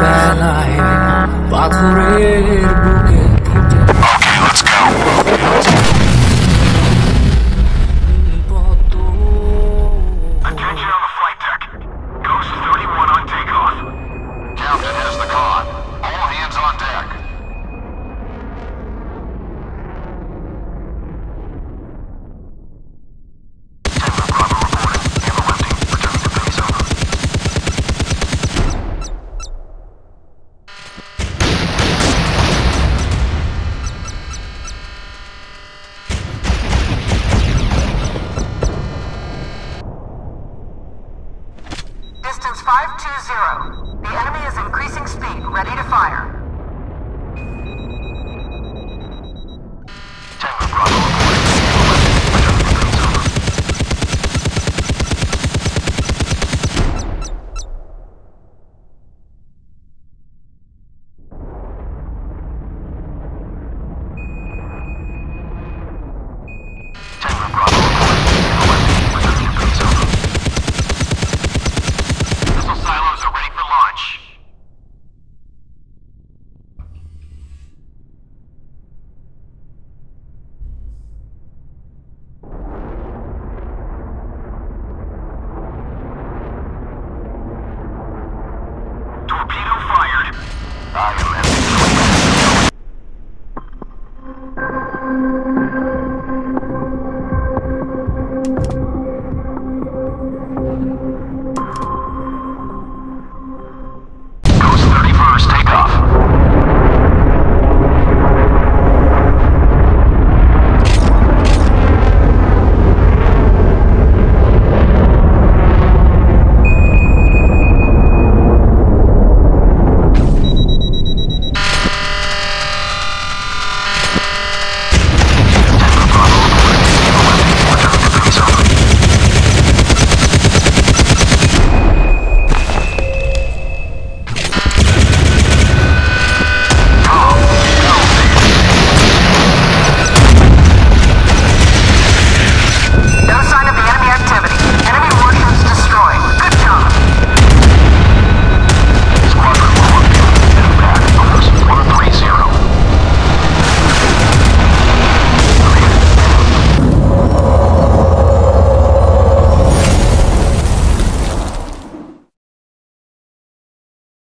বেলায় পাথরের 520. The enemy is increasing speed. Ready to fire.